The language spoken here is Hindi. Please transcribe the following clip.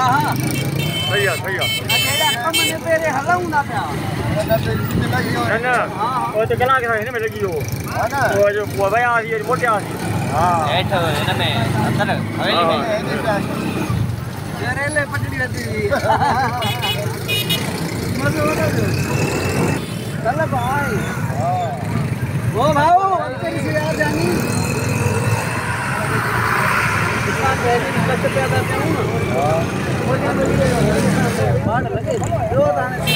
भैया भैया वो तो गला है। ना लगी हो वो जो भाई आ रही है मोटे आ रही है हाँ बैठ है ना मैं अंदर हवेली में करेले पटड़ी रहती मज़ा आ रहा है चलो भाई वो भाई Thank you.